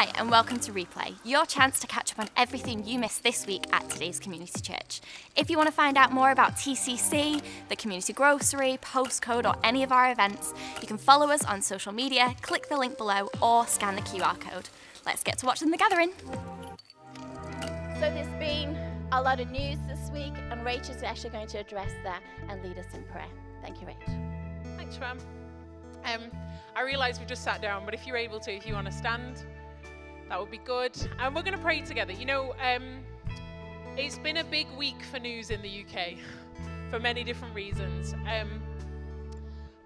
Hi, and welcome to Replay, your chance to catch up on everything you missed this week at today's Community Church. If you want to find out more about TCC, the Community Grocery, Postcode, or any of our events, you can follow us on social media, click the link below, or scan the QR code. Let's get to watching the gathering. So there's been a lot of news this week, and Rachel's actually going to address that and lead us in prayer. Thank you, Rachel. Thanks, Ram. Um, I realise we've just sat down, but if you're able to, if you want to stand, that would be good. And we're going to pray together. You know, um, it's been a big week for news in the UK for many different reasons. Um,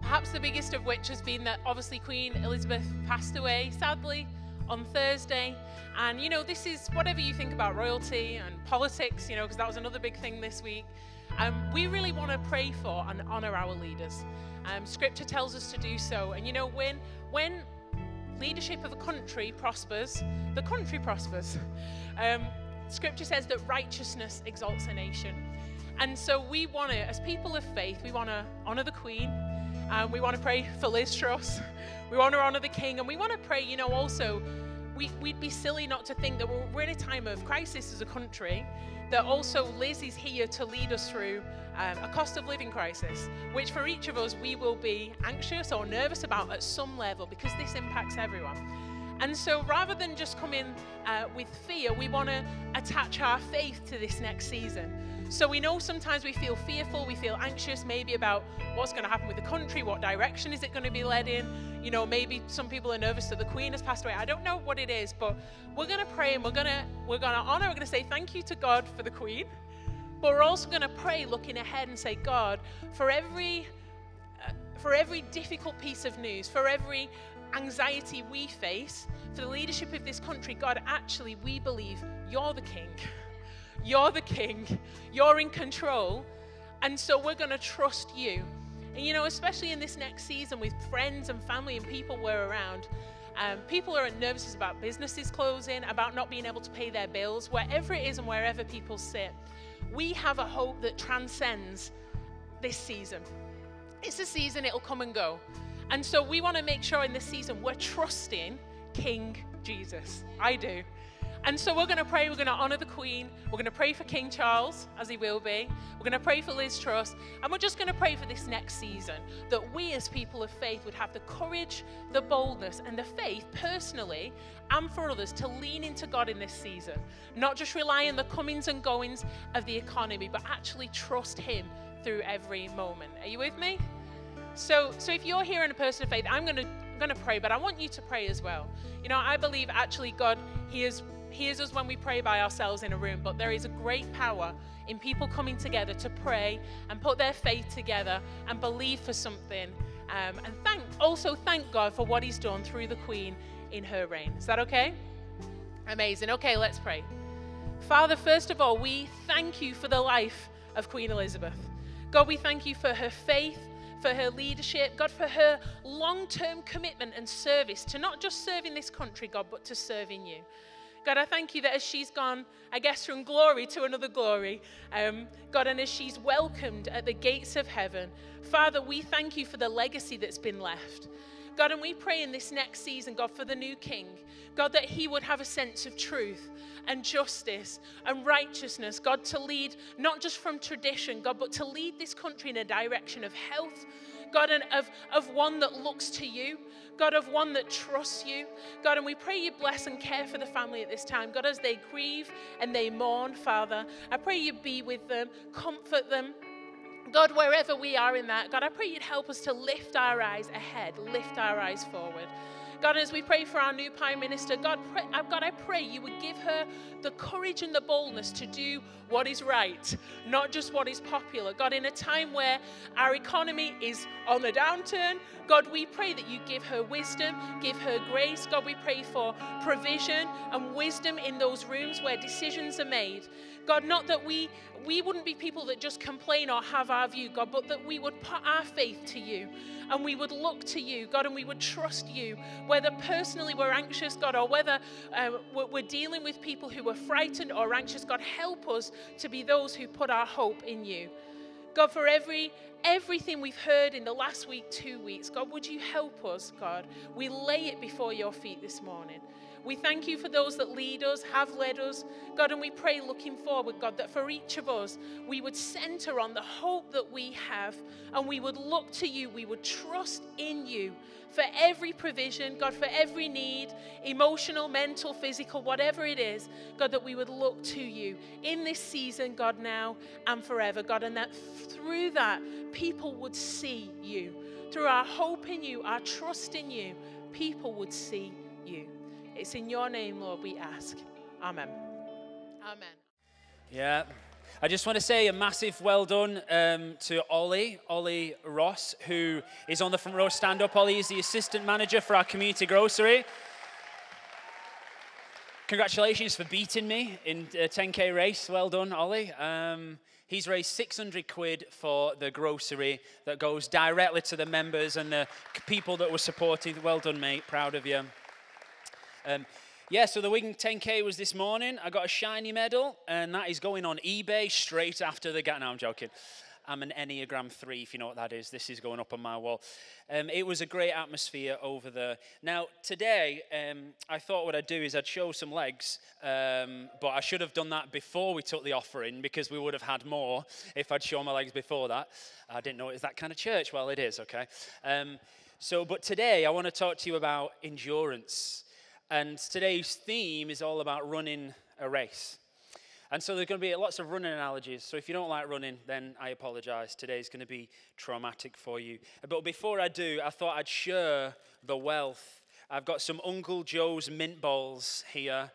perhaps the biggest of which has been that obviously Queen Elizabeth passed away, sadly, on Thursday. And, you know, this is whatever you think about royalty and politics, you know, because that was another big thing this week. Um, we really want to pray for and honor our leaders. Um, scripture tells us to do so. And, you know, when, when leadership of a country prospers, the country prospers. Um, scripture says that righteousness exalts a nation. And so we want to, as people of faith, we want to honor the Queen. Um, we want to pray for Liz Truss. We want to honor the King. And we want to pray, you know, also, we, would be silly not to think that we're, we're in a time of crisis as a country, that also Liz is here to lead us through um, a cost of living crisis, which for each of us we will be anxious or nervous about at some level because this impacts everyone. And so rather than just come in uh, with fear, we want to attach our faith to this next season. So we know sometimes we feel fearful, we feel anxious maybe about what's going to happen with the country, what direction is it going to be led in. You know, maybe some people are nervous that the Queen has passed away. I don't know what it is, but we're going to pray and we're going to we're going to honor. We're going to say thank you to God for the Queen, but we're also going to pray looking ahead and say, God, for every uh, for every difficult piece of news, for every anxiety we face, for the leadership of this country, God, actually, we believe you're the King. You're the king, you're in control. And so we're going to trust you. And you know, especially in this next season with friends and family and people we're around, um, people are nervous about businesses closing, about not being able to pay their bills, wherever it is and wherever people sit. We have a hope that transcends this season. It's a season, it'll come and go. And so we want to make sure in this season we're trusting King Jesus. I do. And so we're going to pray, we're going to honor the Queen, we're going to pray for King Charles, as he will be, we're going to pray for Liz Truss, and we're just going to pray for this next season that we as people of faith would have the courage, the boldness, and the faith personally and for others to lean into God in this season. Not just rely on the comings and goings of the economy, but actually trust Him through every moment. Are you with me? So, so if you're here in a person of faith, I'm going to I'm going to pray, but I want you to pray as well. You know, I believe actually God He is hears us when we pray by ourselves in a room, but there is a great power in people coming together to pray and put their faith together and believe for something. Um, and thank also thank God for what He's done through the Queen in her reign. Is that okay? Amazing. Okay, let's pray. Father, first of all, we thank you for the life of Queen Elizabeth. God, we thank you for her faith, for her leadership, God, for her long term commitment and service to not just serving this country, God, but to serving you. God, I thank you that as she's gone, I guess, from glory to another glory, um, God, and as she's welcomed at the gates of heaven, Father, we thank you for the legacy that's been left. God, and we pray in this next season, God, for the new king, God, that he would have a sense of truth and justice and righteousness, God, to lead not just from tradition, God, but to lead this country in a direction of health, God, and of, of one that looks to you, God, of one that trusts you. God, and we pray you bless and care for the family at this time. God, as they grieve and they mourn, Father, I pray you be with them, comfort them. God, wherever we are in that, God, I pray you'd help us to lift our eyes ahead, lift our eyes forward. God, as we pray for our new Prime Minister, God, pray, uh, God, I pray you would give her the courage and the boldness to do what is right, not just what is popular. God, in a time where our economy is on the downturn, God, we pray that you give her wisdom, give her grace. God, we pray for provision and wisdom in those rooms where decisions are made. God, not that we we wouldn't be people that just complain or have our view, God, but that we would put our faith to you and we would look to you, God, and we would trust you, whether personally we're anxious, God, or whether uh, we're dealing with people who are frightened or anxious. God, help us to be those who put our hope in you. God, for every everything we've heard in the last week, two weeks, God, would you help us, God? We lay it before your feet this morning. We thank you for those that lead us, have led us, God, and we pray looking forward, God, that for each of us, we would center on the hope that we have and we would look to you, we would trust in you for every provision, God, for every need, emotional, mental, physical, whatever it is, God, that we would look to you in this season, God, now and forever, God, and that through that, people would see you. Through our hope in you, our trust in you, people would see you. It's in your name, Lord, we ask. Amen. Amen. Yeah. I just want to say a massive well done um, to Ollie, Ollie Ross, who is on the front row stand up. Ollie is the assistant manager for our community grocery. Congratulations for beating me in a 10k race. Well done, Ollie. Um, he's raised 600 quid for the grocery that goes directly to the members and the people that were supporting. Well done, mate. Proud of you. Um, yeah, so the Wigan 10K was this morning. I got a shiny medal, and that is going on eBay straight after the get. No, I'm joking. I'm an Enneagram 3, if you know what that is. This is going up on my wall. Um, it was a great atmosphere over there. Now, today, um, I thought what I'd do is I'd show some legs, um, but I should have done that before we took the offering because we would have had more if I'd shown my legs before that. I didn't know it was that kind of church. Well, it is, okay? Um, so, but today, I want to talk to you about endurance. And today's theme is all about running a race. And so there's going to be lots of running analogies. So if you don't like running, then I apologize. Today's going to be traumatic for you. But before I do, I thought I'd share the wealth. I've got some Uncle Joe's mint balls here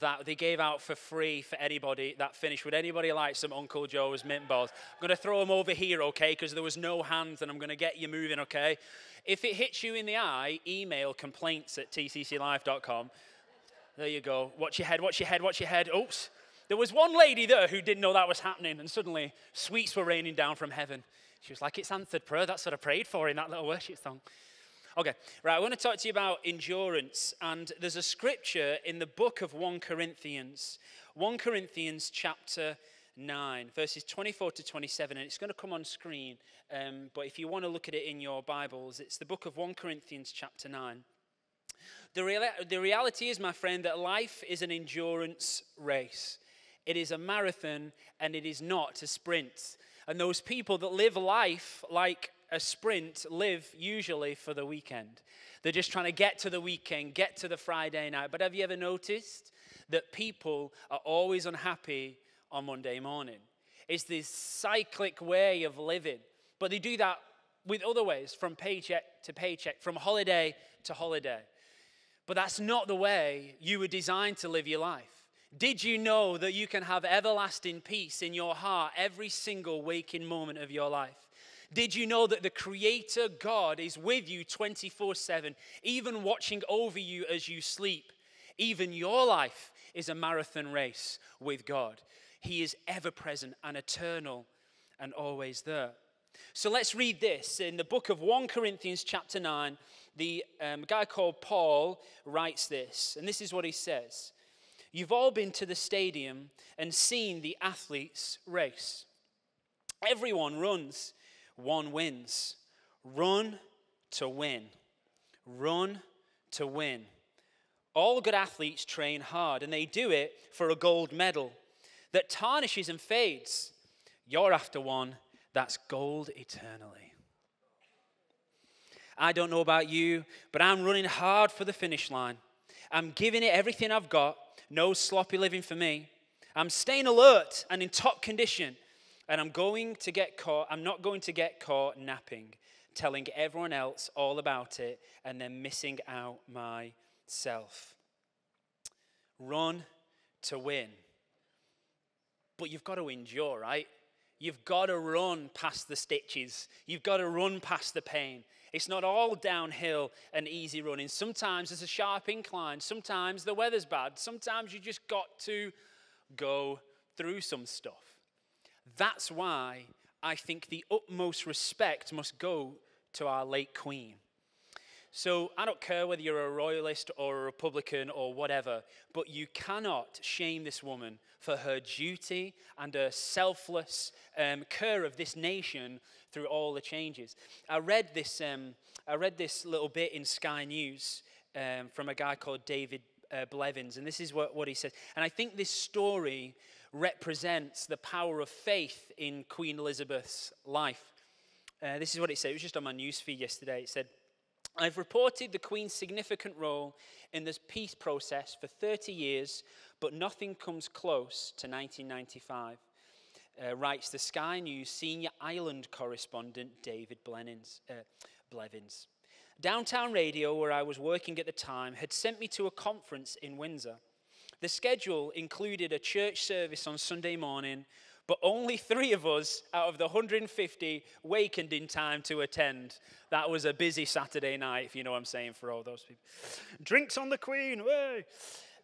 that they gave out for free for anybody that finished. Would anybody like some Uncle Joe's mint balls? I'm going to throw them over here, okay, because there was no hands and I'm going to get you moving, okay? If it hits you in the eye, email complaints at tcclife.com. There you go. Watch your head, watch your head, watch your head. Oops. There was one lady there who didn't know that was happening, and suddenly sweets were raining down from heaven. She was like, It's answered prayer. That's what I prayed for in that little worship song. Okay, right, I want to talk to you about endurance. And there's a scripture in the book of 1 Corinthians, 1 Corinthians chapter 9, verses 24 to 27, and it's going to come on screen. Um, but if you want to look at it in your Bibles, it's the book of 1 Corinthians chapter 9. The, the reality is, my friend, that life is an endurance race. It is a marathon and it is not a sprint. And those people that live life like a sprint live usually for the weekend. They're just trying to get to the weekend, get to the Friday night. But have you ever noticed that people are always unhappy on Monday morning? It's this cyclic way of living. But they do that with other ways, from paycheck to paycheck, from holiday to holiday. But that's not the way you were designed to live your life. Did you know that you can have everlasting peace in your heart every single waking moment of your life? Did you know that the Creator God is with you 24 7, even watching over you as you sleep? Even your life is a marathon race with God. He is ever present and eternal and always there. So let's read this. In the book of 1 Corinthians, chapter 9, the um, guy called Paul writes this, and this is what he says You've all been to the stadium and seen the athletes race. Everyone runs one wins. Run to win. Run to win. All good athletes train hard, and they do it for a gold medal that tarnishes and fades. You're after one that's gold eternally. I don't know about you, but I'm running hard for the finish line. I'm giving it everything I've got. No sloppy living for me. I'm staying alert and in top condition and I'm going to get caught, I'm not going to get caught napping, telling everyone else all about it, and then missing out myself. Run to win. But you've got to endure, right? You've got to run past the stitches. You've got to run past the pain. It's not all downhill and easy running. Sometimes there's a sharp incline. Sometimes the weather's bad. Sometimes you just got to go through some stuff. That's why I think the utmost respect must go to our late Queen. So I don't care whether you're a royalist or a Republican or whatever, but you cannot shame this woman for her duty and her selfless um, care of this nation through all the changes. I read this, um, I read this little bit in Sky News um, from a guy called David uh, Blevins, and this is what, what he says. And I think this story represents the power of faith in Queen Elizabeth's life. Uh, this is what it said. It was just on my news feed yesterday. It said, I've reported the Queen's significant role in this peace process for 30 years, but nothing comes close to 1995, uh, writes the Sky News senior Ireland correspondent David Blevins. Uh, Blevins. Downtown Radio, where I was working at the time, had sent me to a conference in Windsor. The schedule included a church service on Sunday morning, but only three of us out of the 150 wakened in time to attend. That was a busy Saturday night, if you know what I'm saying, for all those people. Drinks on the Queen, way!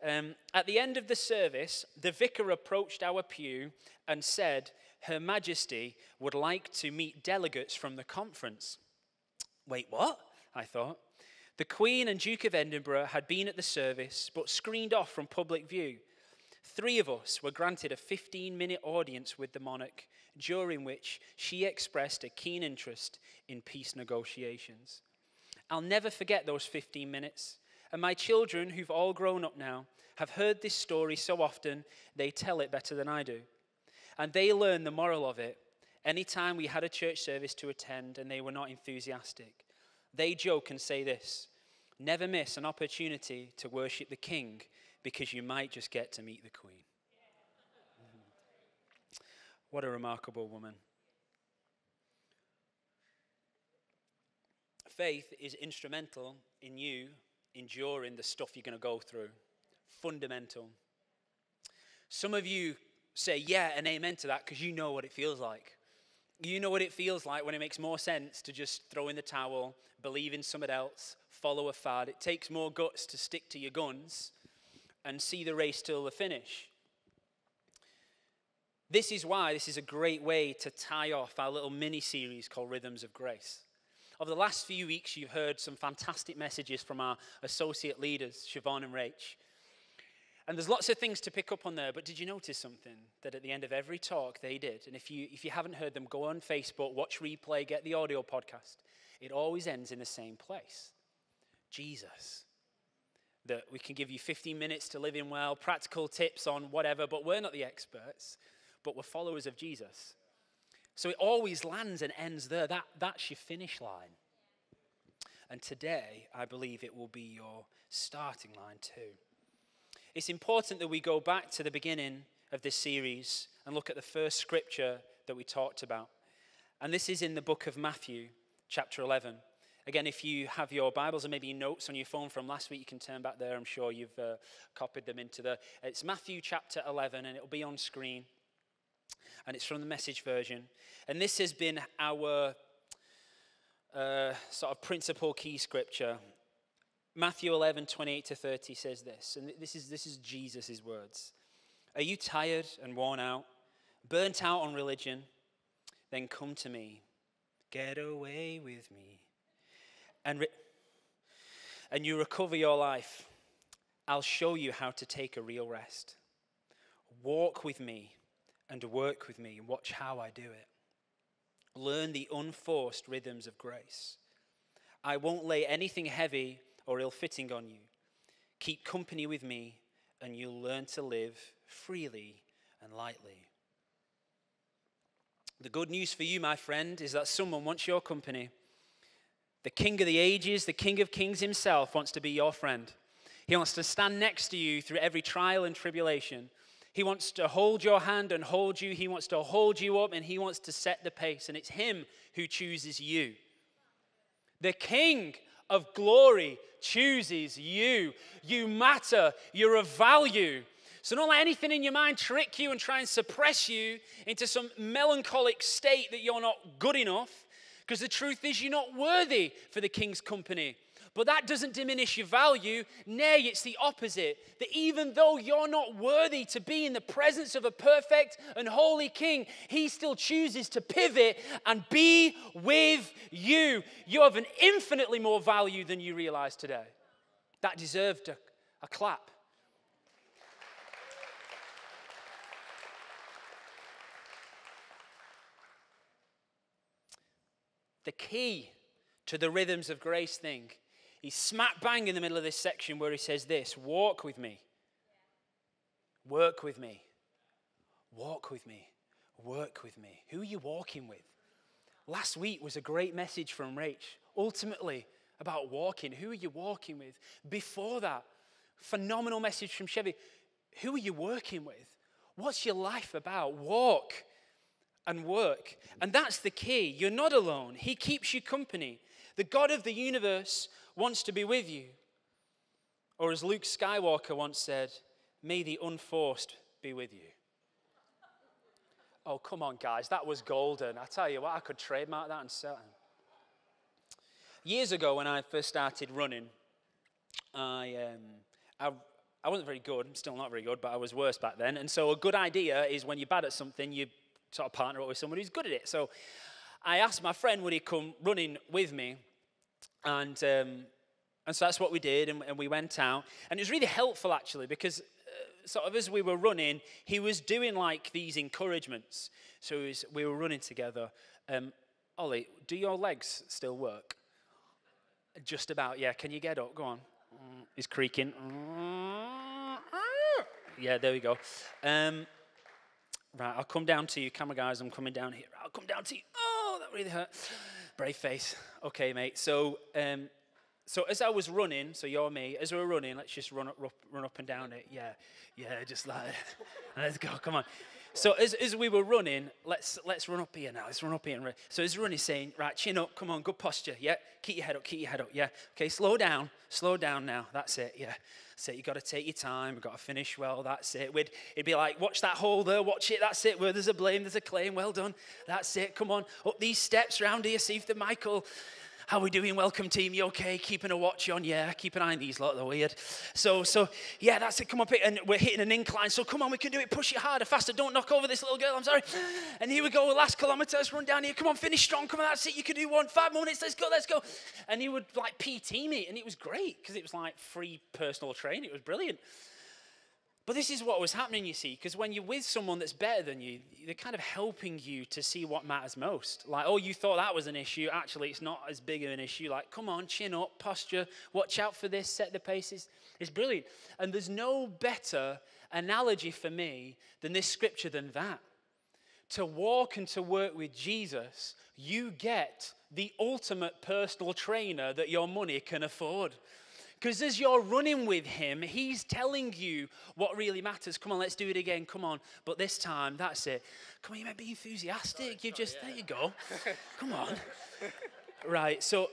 Um, at the end of the service, the vicar approached our pew and said, Her Majesty would like to meet delegates from the conference. Wait, what? I thought. The Queen and Duke of Edinburgh had been at the service, but screened off from public view. Three of us were granted a 15 minute audience with the monarch, during which she expressed a keen interest in peace negotiations. I'll never forget those 15 minutes, and my children, who've all grown up now, have heard this story so often they tell it better than I do. And they learn the moral of it anytime we had a church service to attend and they were not enthusiastic. They joke and say this never miss an opportunity to worship the king because you might just get to meet the Queen. Mm-hmm. What a remarkable woman. Faith is instrumental in you enduring the stuff you're going to go through. Fundamental. Some of you say, yeah, and amen to that because you know what it feels like. You know what it feels like when it makes more sense to just throw in the towel, believe in somebody else, follow a fad. It takes more guts to stick to your guns and see the race till the finish. This is why this is a great way to tie off our little mini series called Rhythms of Grace. Over the last few weeks, you've heard some fantastic messages from our associate leaders, Siobhan and Rach. And there's lots of things to pick up on there, but did you notice something? That at the end of every talk they did, and if you, if you haven't heard them, go on Facebook, watch replay, get the audio podcast. It always ends in the same place Jesus that we can give you 15 minutes to live in well, practical tips on whatever, but we're not the experts, but we're followers of Jesus. So it always lands and ends there. That, that's your finish line. And today, I believe it will be your starting line too. It's important that we go back to the beginning of this series and look at the first scripture that we talked about. And this is in the book of Matthew, chapter 11. Again, if you have your Bibles or maybe notes on your phone from last week, you can turn back there. I'm sure you've uh, copied them into the. It's Matthew chapter 11, and it'll be on screen. And it's from the message version. And this has been our uh, sort of principal key scripture. Matthew 11, 28 to 30 says this, and this is, this is Jesus' words. Are you tired and worn out, burnt out on religion? Then come to me. Get away with me and, re- and you recover your life, I'll show you how to take a real rest. Walk with me and work with me. And watch how I do it. Learn the unforced rhythms of grace. I won't lay anything heavy or ill fitting on you. Keep company with me, and you'll learn to live freely and lightly. The good news for you, my friend, is that someone wants your company. The King of the ages, the King of kings himself, wants to be your friend. He wants to stand next to you through every trial and tribulation. He wants to hold your hand and hold you. He wants to hold you up and he wants to set the pace. And it's him who chooses you. The King of glory chooses you. You matter. You're of value. So don't let anything in your mind trick you and try and suppress you into some melancholic state that you're not good enough. Because the truth is, you're not worthy for the king's company. But that doesn't diminish your value. Nay, it's the opposite. That even though you're not worthy to be in the presence of a perfect and holy king, he still chooses to pivot and be with you. You have an infinitely more value than you realize today. That deserved a, a clap. The key to the rhythms of grace thing He's smack bang in the middle of this section where he says this walk with me, work with me, walk with me, work with me. Who are you walking with? Last week was a great message from Rach, ultimately about walking. Who are you walking with? Before that, phenomenal message from Chevy. Who are you working with? What's your life about? Walk and work. And that's the key. You're not alone, He keeps you company. The God of the universe wants to be with you. Or as Luke Skywalker once said, may the unforced be with you. Oh, come on, guys, that was golden. I tell you what, I could trademark that and sell it. Years ago, when I first started running, I, um, I, I wasn't very good. I'm still not very good, but I was worse back then. And so, a good idea is when you're bad at something, you sort of partner up with someone who's good at it. So, I asked my friend would he come running with me, and, um, and so that's what we did, and, and, we went out. And it was really helpful, actually, because uh, sort of as we were running, he was doing like these encouragements. So was, we were running together. Um, Ollie, do your legs still work? Just about, yeah. Can you get up? Go on. He's creaking. Yeah, there we go. Um, right, I'll come down to you, camera guys. I'm coming down here. I'll come down to you. Oh, that really hurt. Brave face. Okay, mate. So, um, so as I was running, so you're me, as we were running, let's just run up, run up and down it. Yeah, yeah, just like, let's go, come on. So as, as we were running, let's let's run up here now. Let's run up here. And. So as running, saying, right, chin up, come on, good posture. Yeah, keep your head up, keep your head up. Yeah, okay, slow down, slow down now. That's it. Yeah, it. You got to take your time. You got to finish well. That's it. We'd, it'd be like, watch that hole there, watch it. That's it. Where there's a blame, there's a claim. Well done. That's it. Come on, up these steps round here. See if the Michael how we doing? Welcome team. You okay? Keeping a watch on? Yeah, keep an eye on these lot. They're weird. So, so yeah, that's it. Come up here, and we're hitting an incline. So come on, we can do it. Push it harder, faster. Don't knock over this little girl. I'm sorry. And here we go. Last kilometer. Let's run down here. Come on, finish strong. Come on, that's it. You can do one. Five minutes. Let's go. Let's go. And he would like PT me, and it was great because it was like free personal training. It was brilliant. But this is what was happening, you see, because when you're with someone that's better than you, they're kind of helping you to see what matters most. Like, oh, you thought that was an issue. Actually, it's not as big of an issue. Like, come on, chin up, posture, watch out for this, set the paces. It's brilliant. And there's no better analogy for me than this scripture than that. To walk and to work with Jesus, you get the ultimate personal trainer that your money can afford. Because as you're running with him, he's telling you what really matters. Come on, let's do it again. Come on. But this time, that's it. Come on, you might be enthusiastic. Sorry, you just, yeah. there you go. Come on. right. So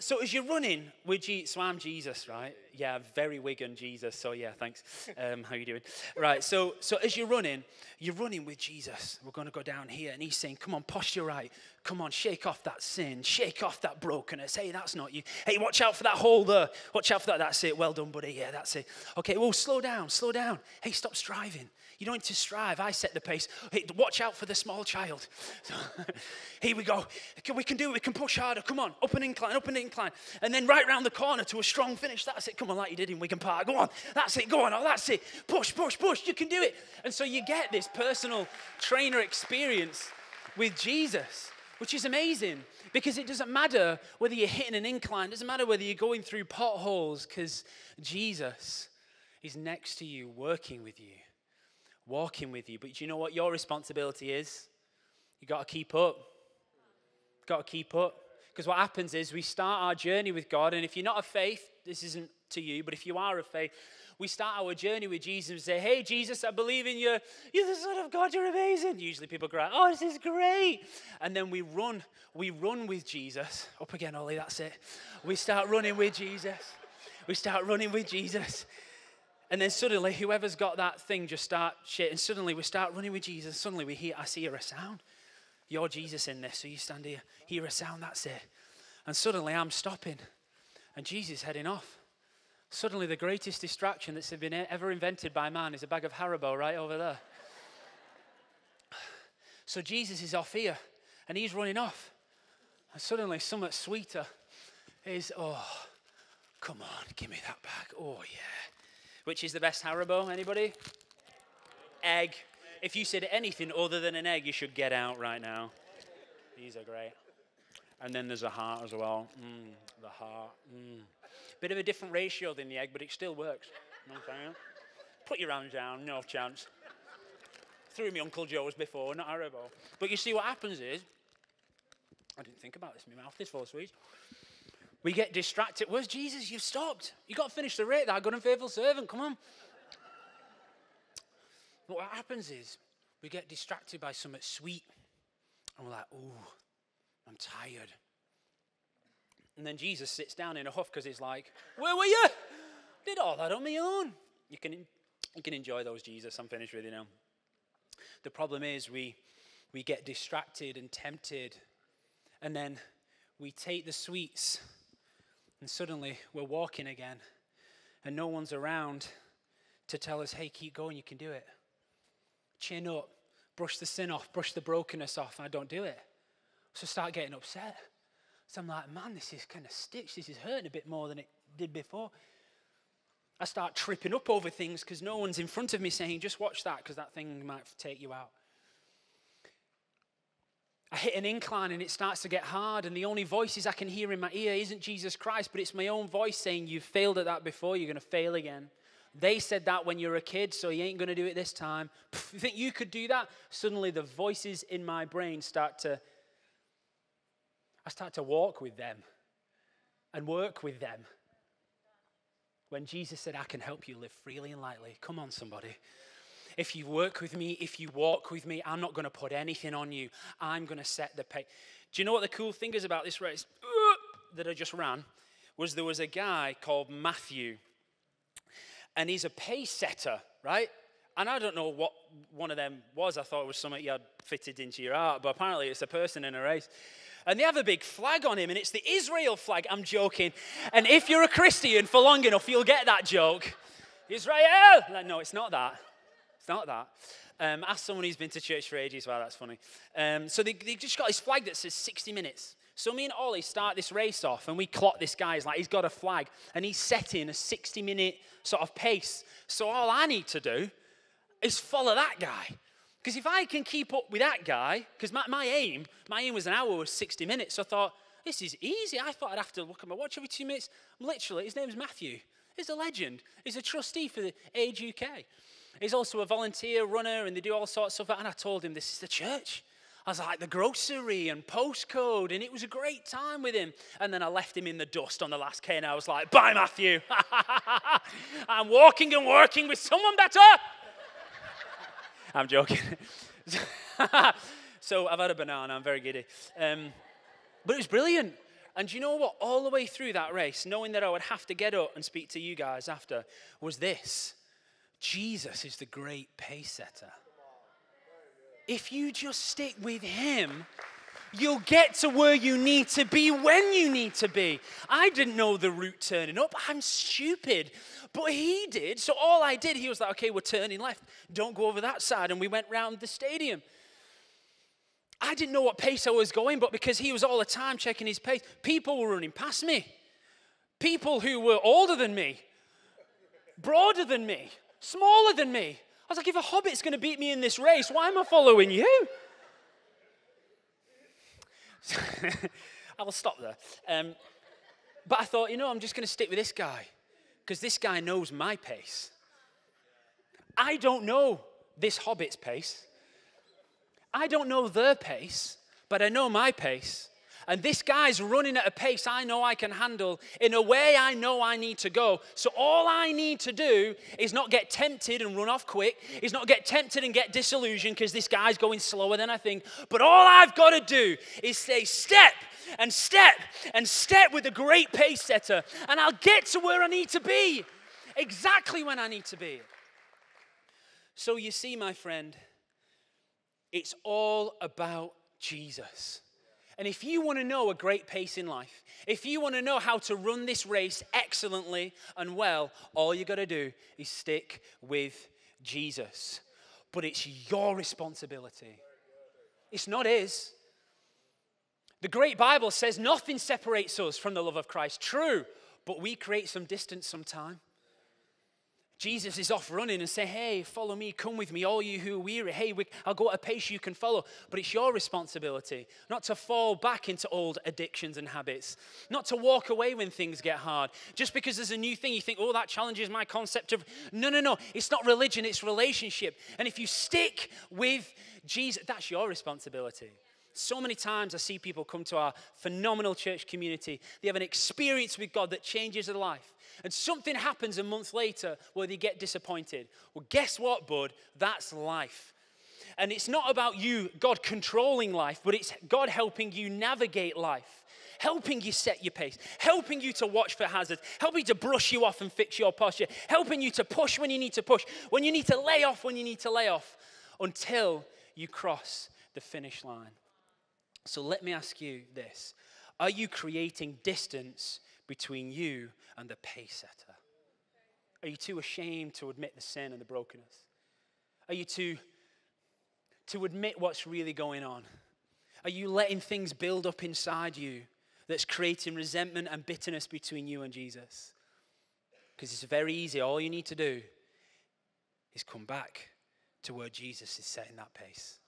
so as you're running with Jesus, so I'm Jesus, right? Yeah, very Wigan Jesus. So yeah, thanks. Um, how you doing? Right. So so as you're running, you're running with Jesus. We're going to go down here, and he's saying, "Come on, posture right. Come on, shake off that sin. Shake off that brokenness. Hey, that's not you. Hey, watch out for that hole there. Watch out for that. That's it. Well done, buddy. Yeah, that's it. Okay. Well, slow down. Slow down. Hey, stop striving. You don't need to strive. I set the pace. Hey, watch out for the small child. So, here we go. We can do it. We can push harder. Come on. Up an incline, up an incline. And then right round the corner to a strong finish. That's it. Come on, like you did in Wigan Park. Go on. That's it. Go on. Oh, that's it. Push, push, push. You can do it. And so you get this personal trainer experience with Jesus, which is amazing because it doesn't matter whether you're hitting an incline, it doesn't matter whether you're going through potholes because Jesus is next to you, working with you walking with you. But do you know what your responsibility is? You got to keep up. Got to keep up. Because what happens is we start our journey with God, and if you're not of faith, this isn't to you, but if you are of faith, we start our journey with Jesus and say, Hey, Jesus, I believe in you. You're the Son of God. You're amazing. Usually people cry, Oh, this is great. And then we run. We run with Jesus. Up again, Ollie, that's it. We start running with Jesus. We start running with Jesus. And then suddenly, whoever's got that thing just start shit. And suddenly we start running with Jesus. Suddenly we hear, I see a sound. You're Jesus in this. So you stand here, hear a sound, that's it. And suddenly I'm stopping. And Jesus heading off. Suddenly, the greatest distraction that's been ever invented by man is a bag of Haribo right over there. So Jesus is off here and he's running off. And suddenly, somewhat sweeter is, oh, come on, give me that bag. Oh, yeah. Which is the best Haribo? Anybody? Egg. If you said anything other than an egg, you should get out right now. These are great. And then there's a heart as well. Mm, the heart. Mm. Bit of a different ratio than the egg, but it still works. Put your hands down, no chance. Threw me Uncle Joe's before, not Haribo. But you see what happens is, I didn't think about this, my mouth is full of sweets. We get distracted. Where's Jesus? You've stopped. You've got to finish the rate, that good and faithful servant. Come on. But what happens is, we get distracted by something sweet. And we're like, ooh, I'm tired. And then Jesus sits down in a huff because he's like, Where were you? Did all that on my own. You can, you can enjoy those, Jesus. I'm finished with you now. The problem is we, we get distracted and tempted, and then we take the sweets, and suddenly we're walking again, and no one's around to tell us, hey, keep going, you can do it. Chin up, brush the sin off, brush the brokenness off. And I don't do it. So start getting upset. So I'm like, man, this is kind of sticks. This is hurting a bit more than it did before. I start tripping up over things because no one's in front of me saying, just watch that because that thing might take you out. I hit an incline and it starts to get hard, and the only voices I can hear in my ear isn't Jesus Christ, but it's my own voice saying, You've failed at that before, you're going to fail again. They said that when you're a kid, so you ain't going to do it this time. you think you could do that? Suddenly, the voices in my brain start to, I start to walk with them and work with them when Jesus said, I can help you live freely and lightly. Come on, somebody. If you work with me, if you walk with me, I'm not going to put anything on you. I'm going to set the pace. Do you know what the cool thing is about this race uh, that I just ran? Was there was a guy called Matthew, and he's a pace setter, right? And I don't know what one of them was. I thought it was something you had fitted into your art, but apparently it's a person in a race and they have a big flag on him, and it's the Israel flag. I'm joking. And if you're a Christian for long enough, you'll get that joke. Israel! No, it's not that. It's not that. Um, ask someone who's been to church for ages. Wow, that's funny. Um, so they, they just got this flag that says 60 minutes. So me and Ollie start this race off, and we clock this guy. He's like, he's got a flag, and he's setting a 60 minute sort of pace. So all I need to do is follow that guy. Because if I can keep up with that guy, because my, my aim, my aim was an hour was 60 minutes. So I thought, this is easy. I thought I'd have to look at my watch every two minutes. Literally, his name's Matthew. He's a legend. He's a trustee for the Age UK. He's also a volunteer runner and they do all sorts of stuff. And I told him, this is the church. I was like, the grocery and postcode. And it was a great time with him. And then I left him in the dust on the last K and I was like, bye, Matthew. I'm walking and working with someone better. I'm joking. so I've had a banana. I'm very giddy. Um, but it was brilliant. And you know what? All the way through that race, knowing that I would have to get up and speak to you guys after, was this Jesus is the great pace setter. If you just stick with him, You'll get to where you need to be when you need to be. I didn't know the route turning up. I'm stupid. But he did. So all I did, he was like, okay, we're turning left. Don't go over that side. And we went round the stadium. I didn't know what pace I was going, but because he was all the time checking his pace, people were running past me. People who were older than me, broader than me, smaller than me. I was like, if a hobbit's going to beat me in this race, why am I following you? I'll stop there. Um, but I thought, you know, I'm just going to stick with this guy because this guy knows my pace. I don't know this hobbit's pace. I don't know their pace, but I know my pace. And this guy's running at a pace I know I can handle in a way I know I need to go. So all I need to do is not get tempted and run off quick, is not get tempted and get disillusioned because this guy's going slower than I think. But all I've got to do is say, step and step and step with a great pace setter, and I'll get to where I need to be exactly when I need to be. So you see, my friend, it's all about Jesus. And if you want to know a great pace in life, if you want to know how to run this race excellently and well, all you got to do is stick with Jesus. But it's your responsibility, it's not his. The great Bible says nothing separates us from the love of Christ. True, but we create some distance sometime. Jesus is off running and say, Hey, follow me, come with me, all you who are weary. Hey, we, I'll go at a pace you can follow. But it's your responsibility not to fall back into old addictions and habits, not to walk away when things get hard. Just because there's a new thing, you think, Oh, that challenges my concept of. No, no, no. It's not religion, it's relationship. And if you stick with Jesus, that's your responsibility. So many times I see people come to our phenomenal church community. They have an experience with God that changes their life and something happens a month later where they get disappointed. Well, guess what, bud? That's life. And it's not about you, God, controlling life, but it's God helping you navigate life, helping you set your pace, helping you to watch for hazards, helping to brush you off and fix your posture, helping you to push when you need to push, when you need to lay off when you need to lay off, until you cross the finish line. So let me ask you this Are you creating distance between you and the pace setter? Are you too ashamed to admit the sin and the brokenness? Are you too to admit what's really going on? Are you letting things build up inside you that's creating resentment and bitterness between you and Jesus? Because it's very easy. All you need to do is come back to where Jesus is setting that pace.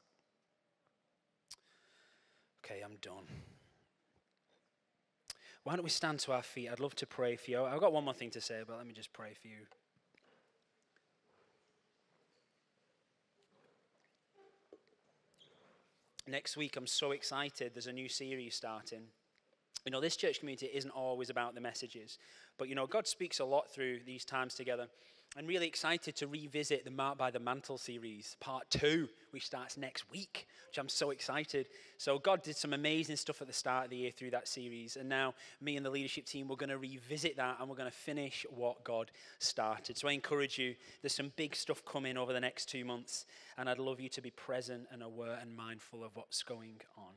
Okay, I'm done. Why don't we stand to our feet? I'd love to pray for you. I've got one more thing to say, but let me just pray for you. Next week, I'm so excited. There's a new series starting. You know, this church community isn't always about the messages, but you know, God speaks a lot through these times together. I'm really excited to revisit the Mark by the Mantle series, part two, which starts next week, which I'm so excited. So, God did some amazing stuff at the start of the year through that series. And now, me and the leadership team, we're going to revisit that and we're going to finish what God started. So, I encourage you, there's some big stuff coming over the next two months. And I'd love you to be present and aware and mindful of what's going on.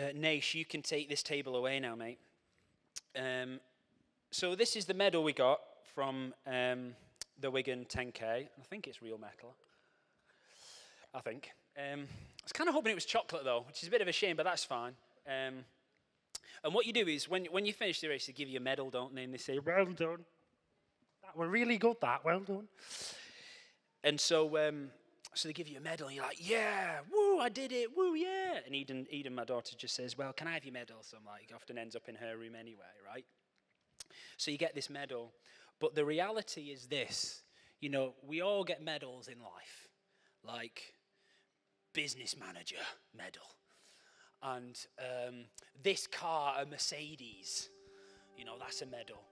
Uh, Nash, you can take this table away now, mate. Um, so this is the medal we got from um, the Wigan 10K. I think it's real metal. I think. Um, I was kind of hoping it was chocolate though, which is a bit of a shame, but that's fine. Um, and what you do is when, when you finish the race, they give you a medal, don't they? And they say, well done. That were really good, that. Well done. And so, um, so they give you a medal, and you're like, yeah, woo, I did it, woo, yeah. And Eden, Eden, my daughter, just says, well, can I have your medal? So I'm like, often ends up in her room anyway, right? So you get this medal. But the reality is this you know, we all get medals in life, like business manager medal, and um, this car, a Mercedes, you know, that's a medal.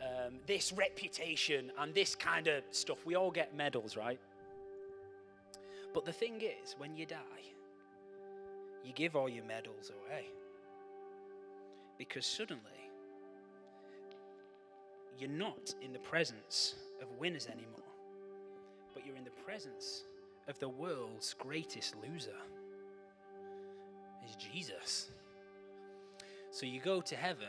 Um, this reputation and this kind of stuff, we all get medals, right? But the thing is, when you die, you give all your medals away. Because suddenly, you're not in the presence of winners anymore, but you're in the presence of the world's greatest loser. Is Jesus. So you go to heaven,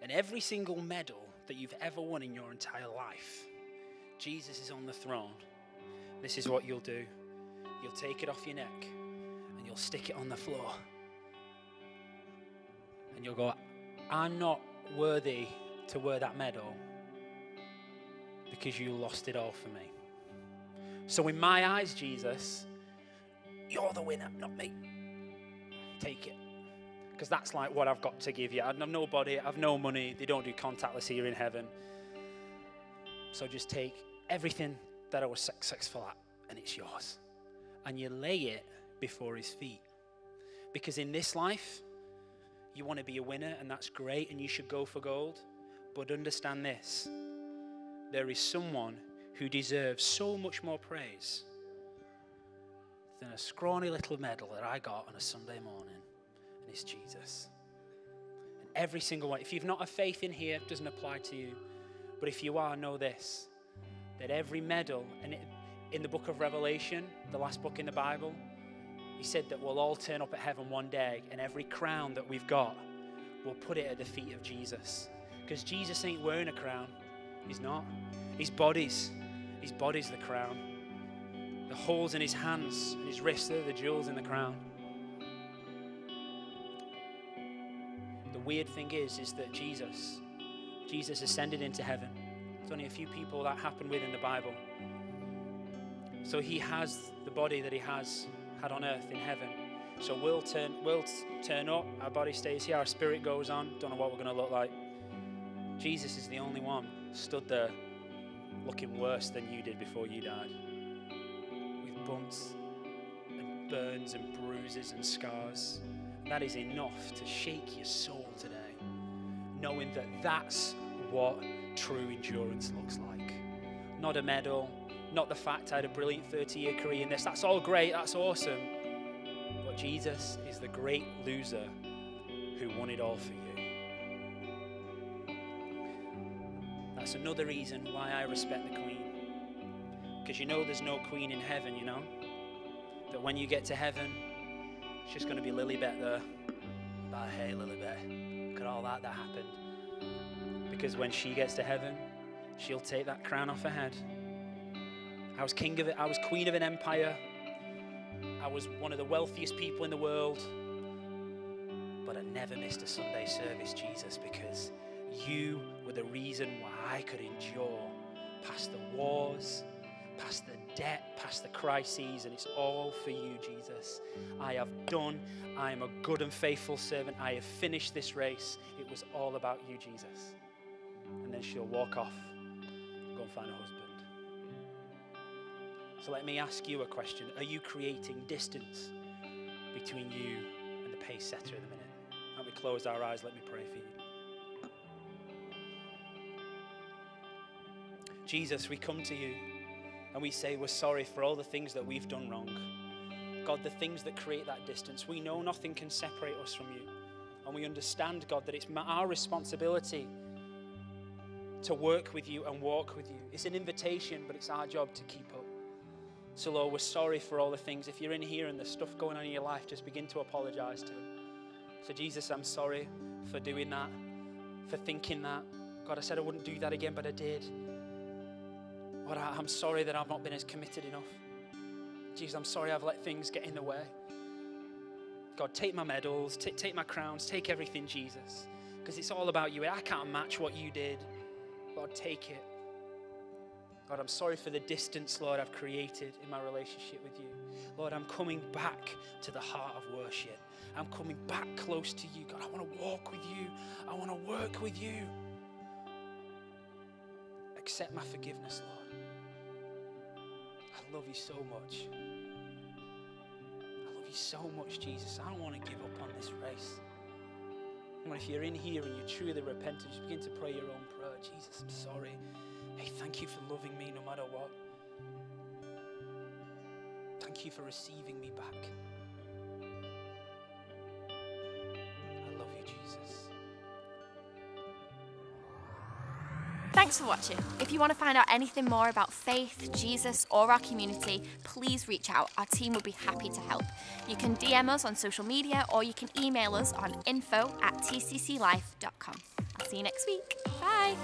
and every single medal that you've ever won in your entire life, Jesus is on the throne. This is what you'll do you'll take it off your neck and you'll stick it on the floor. And you'll go, I'm not worthy to wear that medal because you lost it all for me. So, in my eyes, Jesus, you're the winner, not me. Take it. Because that's like what I've got to give you. I've nobody, I've no money. They don't do contactless here in heaven. So just take everything that I was successful at, and it's yours and you lay it before his feet. Because in this life, you want to be a winner, and that's great, and you should go for gold. But understand this there is someone who deserves so much more praise than a scrawny little medal that I got on a Sunday morning, and it's Jesus. And every single one, if you've not a faith in here, it doesn't apply to you. But if you are, know this that every medal, and it, in the book of Revelation, the last book in the Bible, he said that we'll all turn up at heaven one day and every crown that we've got, we'll put it at the feet of Jesus. Because Jesus ain't wearing a crown. He's not. His body's, his body's the crown. The holes in his hands and his wrists are the jewels in the crown. The weird thing is, is that Jesus, Jesus ascended into heaven. There's only a few people that happened with in the Bible. So he has the body that he has had on earth in heaven. So we'll turn, we'll turn up, our body stays here, our spirit goes on. Don't know what we're going to look like. Jesus is the only one stood there looking worse than you did before you died. With bumps and burns and bruises and scars. That is enough to shake your soul today, knowing that that's what true endurance looks like. Not a medal, not the fact I had a brilliant 30 year career in this. That's all great, that's awesome. But Jesus is the great loser who won it all for you. That's another reason why I respect the Queen. Because you know there's no Queen in heaven, you know? That when you get to heaven, it's just going to be Lilibet there. But hey, Lilibet, look at all that that happened. Because when she gets to heaven, she'll take that crown off her head. I was king of it, I was queen of an empire. I was one of the wealthiest people in the world. But I never missed a Sunday service, Jesus, because you were the reason why I could endure past the wars, past the debt, past the crises, and it's all for you, Jesus. I have done. I am a good and faithful servant. I have finished this race. It was all about you, Jesus. And then she'll walk off go and find a husband. So let me ask you a question Are you creating distance between you and the pace setter at the minute? Let me close our eyes, let me pray for you. Jesus, we come to you and we say we're sorry for all the things that we've done wrong. God, the things that create that distance. We know nothing can separate us from you. And we understand, God, that it's our responsibility to work with you and walk with you. It's an invitation, but it's our job to keep up. So, Lord, we're sorry for all the things. If you're in here and there's stuff going on in your life, just begin to apologize to Him. So, Jesus, I'm sorry for doing that, for thinking that. God, I said I wouldn't do that again, but I did. Lord, I'm sorry that I've not been as committed enough. Jesus, I'm sorry I've let things get in the way. God, take my medals, take, take my crowns, take everything, Jesus, because it's all about you. I can't match what you did. Lord, take it. God, I'm sorry for the distance, Lord, I've created in my relationship with you. Lord, I'm coming back to the heart of worship. I'm coming back close to you. God, I want to walk with you. I want to work with you. Accept my forgiveness, Lord. I love you so much. I love you so much, Jesus. I don't want to give up on this race. And if you're in here and you're truly repentant, just begin to pray your own prayer. Jesus, I'm sorry. Hey, thank you for loving me no matter what. Thank you for receiving me back. I love you, Jesus. Thanks for watching. If you want to find out anything more about faith, Jesus, or our community, please reach out. Our team will be happy to help. You can DM us on social media or you can email us on info at tcclife.com. I'll see you next week. Bye.